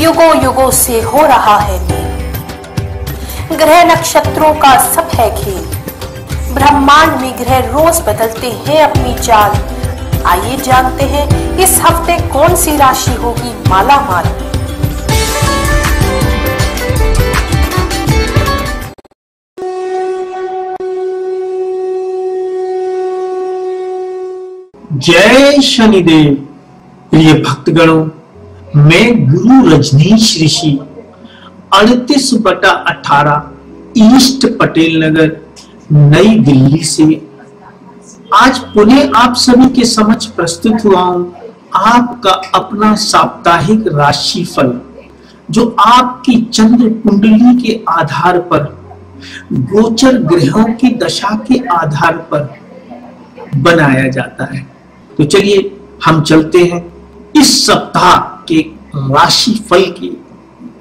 युगों युगों से हो रहा है ग्रह नक्षत्रों का सब है खेल। ब्रह्मांड में ग्रह रोज बदलते हैं अपनी चाल। आइए जानते हैं, इस हफ़्ते कौन सी राशि होगी माला माल? जय शनिदेव, प्रिय भक्तगणों। मैं गुरु रजनीश ऋषि, अड़तीस बटा अठारह ईस्ट पटेल नगर, नई दिल्ली से। आज पुनः आप सभी के समक्ष प्रस्तुत हुआ हूँ आपका अपना साप्ताहिक राशि फल जो आपकी चंद्र कुंडली के आधार पर, गोचर ग्रहों की दशा के आधार पर बनाया जाता है। तो चलिए हम चलते हैं। इस सप्ताह के राशि फल की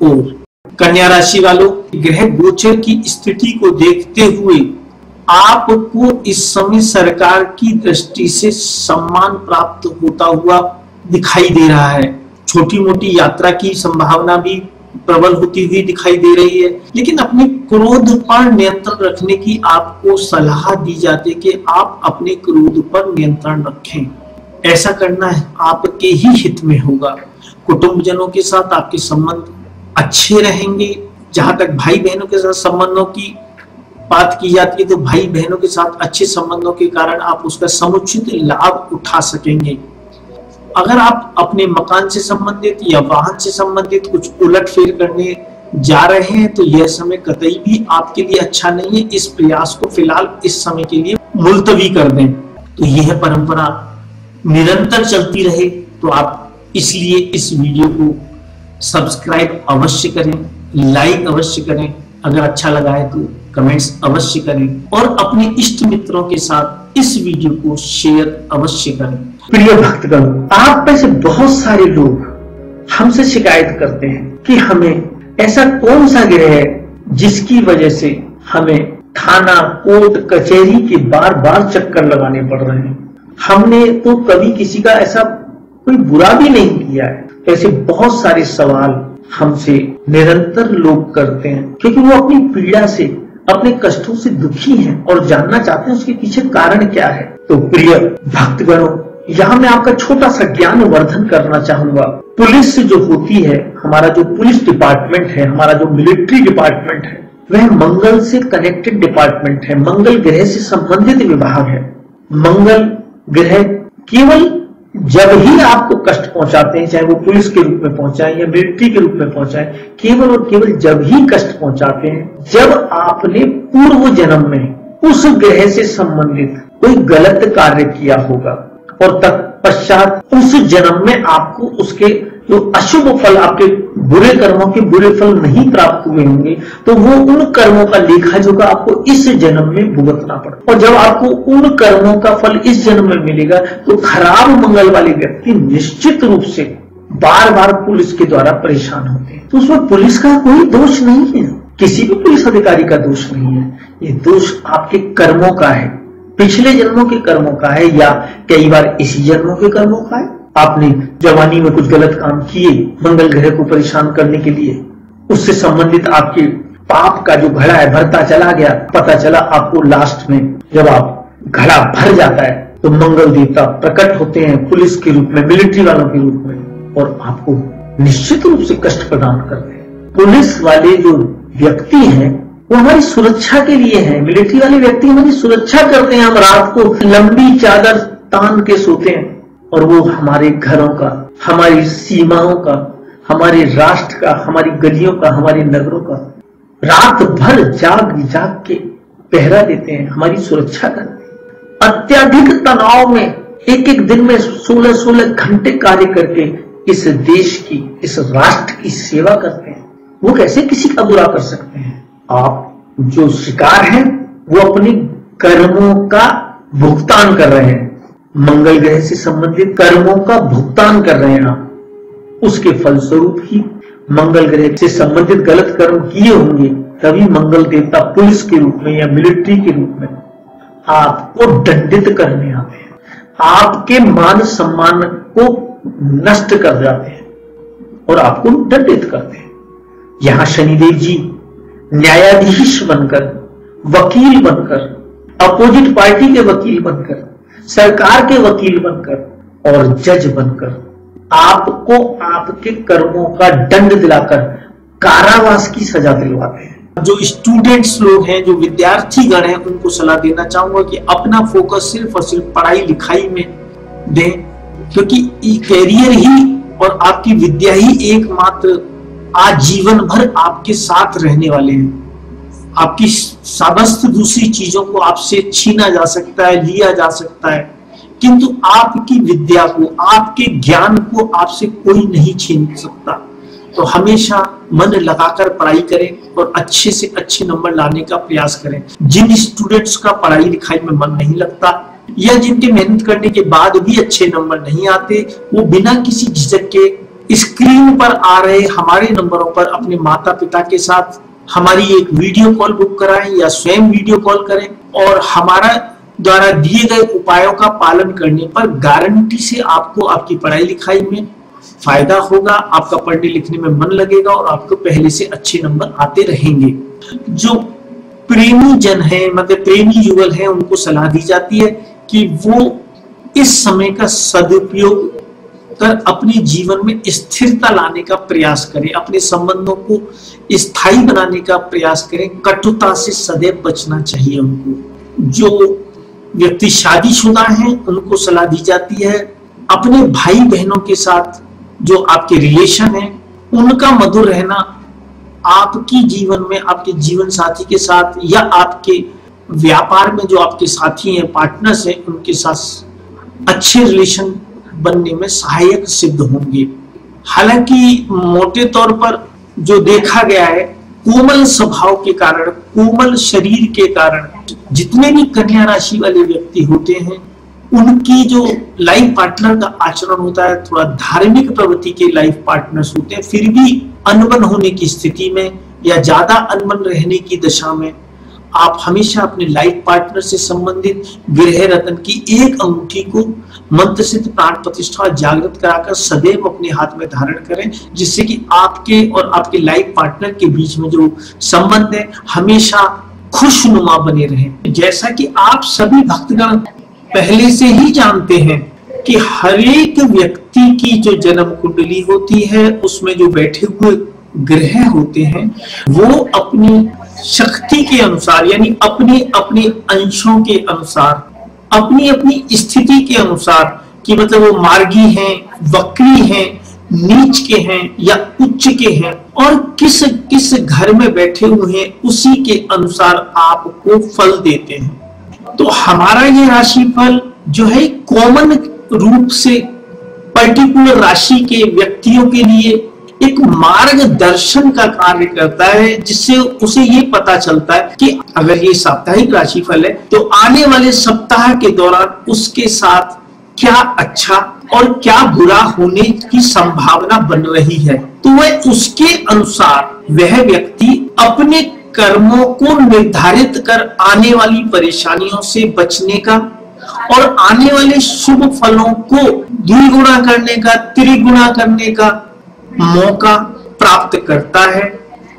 ओर। कन्या राशि वालों, ग्रह गोचर की स्थिति को देखते हुए आपको इस समय सरकार की दृष्टि से सम्मान प्राप्त होता हुआ दिखाई दे रहा है। छोटी मोटी यात्रा की संभावना भी प्रबल होती हुई दिखाई दे रही है। लेकिन अपने क्रोध पर नियंत्रण रखने की आपको सलाह दी जाती है कि आप अपने क्रोध पर नियंत्रण रखें। ऐसा करना है आपके ही हित में होगा। कुटुंबजनों के साथ आपके संबंध अच्छे रहेंगे। जहाँ तक भाई बहनों के साथ संबंधों की बात की जाती है तो भाई बहनों के साथ अच्छे संबंधों के कारण आप उसका समुचित लाभ उठा सकेंगे। अगर आप अपने मकान से संबंधित या वाहन से संबंधित कुछ उलट फेर करने जा रहे हैं तो यह समय कतई भी आपके लिए अच्छा नहीं है। इस प्रयास को फ़िलहाल इस समय के लिए मुलतवी कर दें। तो यह परंपरा निरंतर चलती रहे तो आप इसलिए इस वीडियो को सब्सक्राइब अवश्य करें, लाइक अवश्य करें, अगर अच्छा लगा है तो कमेंट्स अवश्य करें और अपने इष्ट मित्रों के साथ इस वीडियो को शेयर अवश्य करें। प्रिय भक्तगण, आप में से बहुत सारे लोग हमसे शिकायत करते हैं कि हमें ऐसा कौन सा ग्रह है जिसकी वजह से हमें थाना, कोर्ट, कचहरी के बार बार चक्कर लगाने पड़ रहे हैं। हमने तो कभी किसी का ऐसा कोई बुरा भी नहीं किया है। ऐसे बहुत सारे सवाल हमसे निरंतर लोग करते हैं, क्योंकि वो अपनी पीड़ा से, अपने कष्टों से दुखी हैं और जानना चाहते हैं उसके पीछे कारण क्या है। तो प्रिय भक्तगणों, यहाँ मैं आपका छोटा सा ज्ञान वर्धन करना चाहूँगा। पुलिस जो होती है, हमारा जो पुलिस डिपार्टमेंट है, हमारा जो मिलिट्री डिपार्टमेंट है, वह मंगल से कनेक्टेड डिपार्टमेंट है, मंगल ग्रह से संबंधित विभाग है। मंगल ग्रह केवल जब ही आपको कष्ट पहुंचाते हैं, चाहे वो पुलिस के रूप में पहुँचाए या मिलिट्री के रूप में पहुँचाए, केवल और केवल जब ही कष्ट पहुंचाते हैं, जब आपने पूर्व जन्म में उस ग्रह से संबंधित कोई गलत कार्य किया होगा और तत्पश्चात उस जन्म में आपको उसके जो अशुभ फल आपके बुरे कर्मों के बुरे फल नहीं प्राप्त हुए होंगे तो वो उन कर्मों का लेखा जोखा आपको इस जन्म में भुगतना पड़ता और जब आपको उन कर्मों का फल इस जन्म में मिलेगा तो खराब मंगल वाले व्यक्ति निश्चित रूप से बार बार पुलिस के द्वारा परेशान होते हैं। तो उसमें पुलिस का कोई दोष नहीं है। किसी भी पुलिस अधिकारी का दोष नहीं है। ये दोष आपके कर्मों का है। पिछले जन्मों के कर्मों का है या कई बार इसी जन्मों के कर्मों का है। आपने जवानी में कुछ गलत काम किए मंगल ग्रह को परेशान करने के लिए, उससे संबंधित आपके पाप का जो घड़ा है, भरता चला गया, पता चला आपको लास्ट में जब आप घड़ा भर जाता है तो मंगल देवता प्रकट होते हैं पुलिस के रूप में मिलिट्री वालों के रूप में, और आपको निश्चित रूप से कष्ट प्रदान करते हैं। पुलिस वाले जो व्यक्ति हैं, वो हमारी सुरक्षा के लिए है। मिलिट्री वाले व्यक्ति हमारी सुरक्षा करते हैं, हम रात को लंबी चादर तान के सोते हैं। और वो हमारे घरों का, हमारी सीमाओं का, हमारे राष्ट्र का, हमारी गलियों का, हमारे नगरों का रात भर जाग जाग के पहरा देते हैं, हमारी सुरक्षा करते हैं। अत्यधिक तनाव में एक एक दिन में 16-16 घंटे कार्य करके इस देश की, इस राष्ट्र की सेवा करते हैं। वो कैसे किसी का बुरा कर सकते हैं? आप जो शिकार हैं, वो अपने कर्मों का भुगतान कर रहे हैं। मंगल ग्रह से संबंधित कर्मों का भुगतान कर रहे हैं आप। उसके फलस्वरूप ही मंगल ग्रह से संबंधित गलत कर्म किए होंगे, तभी मंगल देवता पुलिस के रूप में या मिलिट्री के रूप में आपको दंडित करने आते हैं। आपके मान सम्मान को नष्ट कर जाते हैं और आपको दंडित करते हैं। यहाँ शनिदेव जी न्यायाधीश बनकर, वकील बनकर अपोजिट पार्टी के वकील बनकर सरकार के वकील बनकर और जज बनकर आपको आपके कर्मों का दंड दिलाकर कारावास की सजा दिलवाते हैं। जो स्टूडेंट्स लोग हैं, जो विद्यार्थी गण हैं, उनको सलाह देना चाहूँगा कि अपना फोकस सिर्फ़ और सिर्फ़ पढ़ाई लिखाई में दें, क्योंकि कैरियर ही और आपकी विद्या ही एकमात्र आजीवन भर आपके साथ रहने वाले हैं। आपकी समस्त दूसरी चीज़ों को आपसे छीना जा सकता है, लिया जा सकता है। किंतु आपकी विद्या को, आपके ज्ञान को आपसे कोई नहीं छीन सकता। तो हमेशा मन लगाकर पढ़ाई करें और अच्छे से अच्छे नंबर लाने का प्रयास करें। जिन स्टूडेंट्स का पढ़ाई लिखाई में मन नहीं लगता या जिनके मेहनत करने के बाद भी अच्छे नंबर नहीं आते, वो बिना किसी झिझक के स्क्रीन पर आ रहे हमारे नंबरों पर अपने माता पिता के साथ हमारी एक वीडियो कॉल बुक कराएँ या स्वयं वीडियो कॉल करें और हमारा द्वारा दिए गए उपायों का पालन करने पर गारंटी से आपको आपकी पढ़ाई लिखाई में फ़ायदा होगा, आपका पढ़ने लिखने में मन लगेगा और आपको पहले से अच्छे नंबर आते रहेंगे। जो प्रेमी जन है मतलब प्रेमी युगल है, उनको सलाह दी जाती है कि वो इस समय का सदुपयोग कर अपने जीवन में स्थिरता लाने का प्रयास करें, अपने संबंधों को स्थायी बनाने का प्रयास करें, कटुता से सदैव बचना चाहिए उनको। जो व्यक्ति शादीशुदा हैं, उनको सलाह दी जाती है, अपने भाई बहनों के साथ जो आपके रिलेशन है, उनका मधुर रहना आपकी जीवन में, आपके जीवन साथी के साथ या आपके व्यापार में जो आपके साथी हैं पार्टनर्स हैं, उनके साथ अच्छे रिलेशन बनने में सहायक सिद्ध होंगे। हालाँकि मोटे तौर पर जो देखा गया है, कोमल स्वभाव के कारण, कोमल शरीर के कारण, जितने भी कन्या राशि वाले व्यक्ति होते हैं, उनकी जो लाइफ पार्टनर का आचरण होता है, थोड़ा धार्मिक प्रवृत्ति के लाइफ पार्टनर्स होते हैं, फिर भी अनबन होने की स्थिति में या ज़्यादा अनबन रहने की दशा में आप हमेशा अपने लाइफ पार्टनर से संबंधित गृह रत्न की एक अंगूठी को मंत्र सिद्ध प्राण प्रतिष्ठा जागृत कराकर सदैव अपने हाथ में धारण करें, जिससे कि आपके और आपके लाइफ पार्टनर के बीच में जो संबंध है, हमेशा खुशनुमा बने रहे। जैसा कि आप सभी भक्तगण पहले से ही जानते हैं कि हर एक व्यक्ति की जो जन्म कुंडली होती है, उसमें जो बैठे हुए ग्रह होते हैं, वो अपनी शक्ति के अनुसार, यानी अपने अपने अंशों के अनुसार, अपनी अपनी स्थिति के अनुसार, कि मतलब वो मार्गी हैं, वक्री हैं, नीच के हैं या उच्च के हैं, और किस किस घर में बैठे हुए हैं, उसी के अनुसार आपको फल देते हैं। तो हमारा ये राशि फल जो है कॉमन रूप से पर्टिकुलर राशि के व्यक्तियों के लिए एक मार्गदर्शन का कार्य करता है, जिससे उसे ये पता चलता है कि अगर ये साप्ताहिक राशिफल है तो आने वाले सप्ताह के दौरान उसके साथ क्या अच्छा और क्या बुरा होने की संभावना बन रही है। तो वह उसके अनुसार वह व्यक्ति अपने कर्मों को निर्धारित कर आने वाली परेशानियों से बचने का और आने वाले शुभ फलों को द्विगुणा करने का, त्रिगुणा करने का मौका प्राप्त करता है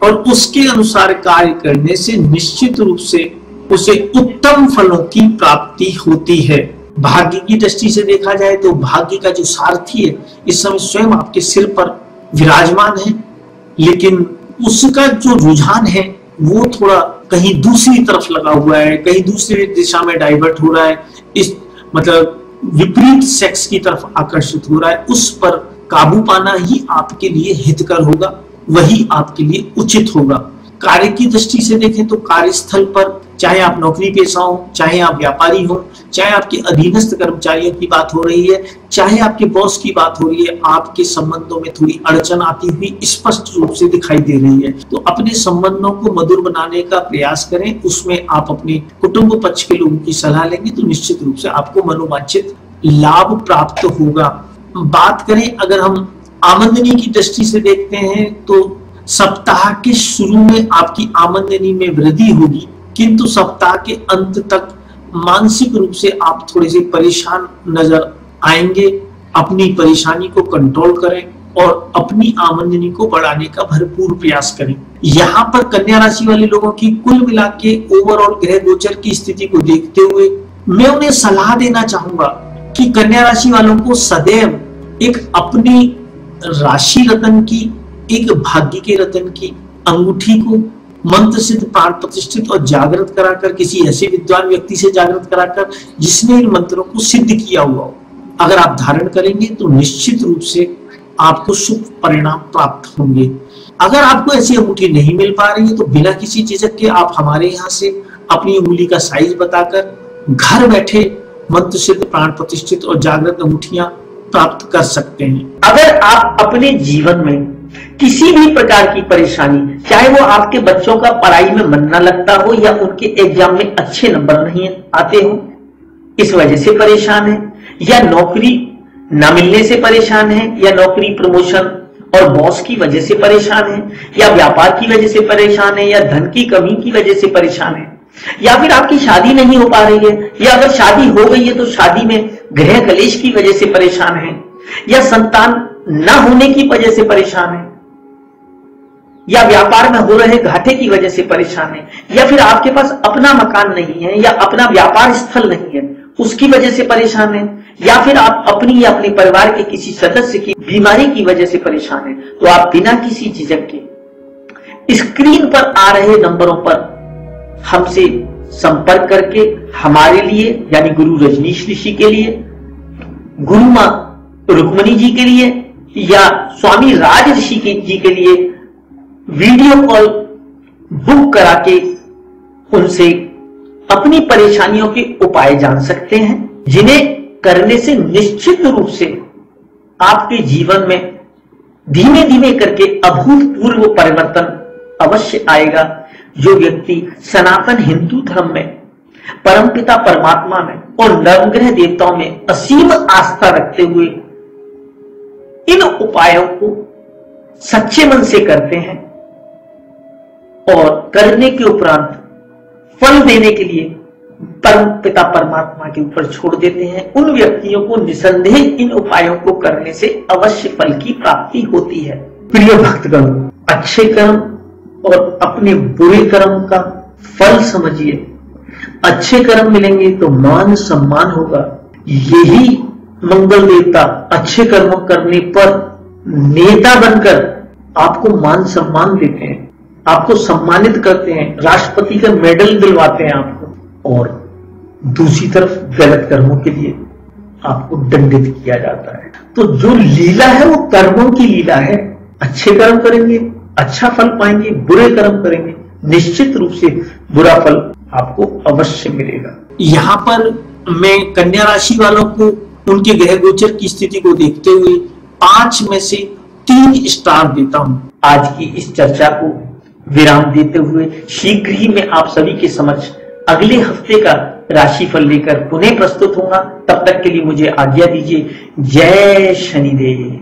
और उसके अनुसार कार्य करने से निश्चित रूप से उसे उत्तम फलों की प्राप्ति होती है। भाग्य की दृष्टि से देखा जाए तो भाग्य का जो सारथी है, इस समय स्वयं आपके सिर पर विराजमान है, लेकिन उसका जो रुझान है, वो थोड़ा कहीं दूसरी तरफ़ लगा हुआ है, कहीं दूसरी दिशा में डाइवर्ट हो रहा है, इस मतलब विपरीत सेक्स की तरफ़ आकर्षित हो रहा है, उस पर काबू पाना ही आपके लिए हितकर होगा, वही आपके लिए उचित होगा। कार्य की दृष्टि से देखें तो कार्यस्थल पर चाहे आप नौकरी पेशा हो, चाहे आप व्यापारी हो, चाहे आपके अधीनस्थ कर्मचारियों की बात हो रही है, चाहे आपके बॉस की बात हो रही है, आपके संबंधों में थोड़ी अड़चन आती हुई स्पष्ट रूप से दिखाई दे रही है। तो अपने संबंधों को मधुर बनाने का प्रयास करें, उसमें आप अपने कुटुंब पक्ष के लोगों की सलाह लेंगे तो निश्चित रूप से आपको मनोवांछित लाभ प्राप्त होगा। बात करें, अगर हम आमदनी की दृष्टि से देखते हैं तो सप्ताह के शुरू में आपकी आमदनी में वृद्धि होगी, किंतु सप्ताह के अंत तक मानसिक रूप से आप थोड़े से परेशान नज़र आएँगे। अपनी परेशानी को कंट्रोल करें और अपनी आमदनी को बढ़ाने का भरपूर प्रयास करें। यहाँ पर कन्या राशि वाले लोगों की कुल मिला के ओवरऑल ग्रह गोचर की स्थिति को देखते हुए मैं उन्हें सलाह देना चाहूँगा कि कन्या राशि वालों को सदैव एक अपनी राशि रतन की, एक भाग्य के रतन की, अंगूठी को मंत्र सिद्ध, प्राण प्रतिष्ठित और जागृत कराकर, किसी ऐसे विद्वान व्यक्ति से जागृत कराकर, जिसने इन मंत्रों को सिद्ध किया हुआ हो। अगर आप धारण करेंगे तो निश्चित रूप से आपको शुभ परिणाम प्राप्त होंगे। अगर आपको ऐसी अंगूठी नहीं मिल पा रही है तो बिना किसी झिझक के आप हमारे यहाँ से अपनी उंगली का साइज़ बताकर घर बैठे मंत्र सिद्ध प्राण प्रतिष्ठित और जागृत अंगूठिया प्राप्त कर सकते हैं। अगर आप अपने जीवन में किसी भी प्रकार की परेशानी, चाहे वो आपके बच्चों का पढ़ाई में मन न लगता हो या उनके एग्ज़ाम में अच्छे नंबर नहीं आते हो, इस वजह से परेशान है, या नौकरी न मिलने से परेशान है, या नौकरी प्रमोशन और बॉस की वजह से परेशान है, या व्यापार की वजह से परेशान है, या धन की कमी की वजह से परेशान है या फिर आपकी शादी नहीं हो पा रही है, या अगर शादी हो गई है तो शादी में ग्रह कलेश की वजह से परेशान है, या संतान न होने की वजह से परेशान है, या व्यापार में हो रहे घाटे की वजह से परेशान है, या फिर आपके पास अपना मकान नहीं है, या अपना व्यापार स्थल नहीं है, उसकी वजह से परेशान है, या फिर आप अपनी या अपने परिवार के किसी सदस्य की बीमारी की वजह से परेशान है तो आप बिना किसी झिझक के स्क्रीन पर आ रहे नंबरों पर हमसे संपर्क करके हमारे लिए, यानी गुरु रजनीश ऋषि के लिए, गुरु माँ रुक्मणी जी के लिए, या स्वामी राज ऋषि जी के लिए वीडियो कॉल बुक करा के उनसे अपनी परेशानियों के उपाय जान सकते हैं, जिन्हें करने से निश्चित रूप से आपके जीवन में धीमे धीमे करके अभूतपूर्व परिवर्तन अवश्य आएगा। जो व्यक्ति सनातन हिंदू धर्म में परमपिता परमात्मा में और नवग्रह देवताओं में असीम आस्था रखते हुए इन उपायों को सच्चे मन से करते हैं और करने के उपरांत फल देने के लिए परम पिता परमात्मा के ऊपर छोड़ देते हैं। उन व्यक्तियों को निसंदेह इन उपायों को करने से अवश्य फल की प्राप्ति होती है। प्रिय भक्तगण अच्छे कर्म और अपने बुरे कर्म का फल समझिए। अच्छे कर्म मिलेंगे तो मान सम्मान होगा। यही मंगल देवता अच्छे कर्म करने पर नेता बनकर आपको मान सम्मान देते हैं, आपको सम्मानित करते हैं, राष्ट्रपति का मेडल दिलवाते हैं आपको। और दूसरी तरफ़ गलत कर्मों के लिए आपको दंडित किया जाता है। तो जो लीला है वो कर्मों की लीला है। अच्छे कर्म करेंगे अच्छा फल पाएँगे बुरे कर्म करेंगे निश्चित रूप से बुरा फल आपको अवश्य मिलेगा। यहाँ पर मैं कन्या राशि वालों को उनके ग्रह गोचर की स्थिति को देखते हुए पाँच में से तीन स्टार देता हूँ। आज की इस चर्चा को विराम देते हुए शीघ्र ही मैं आप सभी के समक्ष अगले हफ़्ते का राशिफल लेकर पुनः प्रस्तुत होगा तब तक के लिए मुझे आज्ञा दीजिए जय शनिदेव।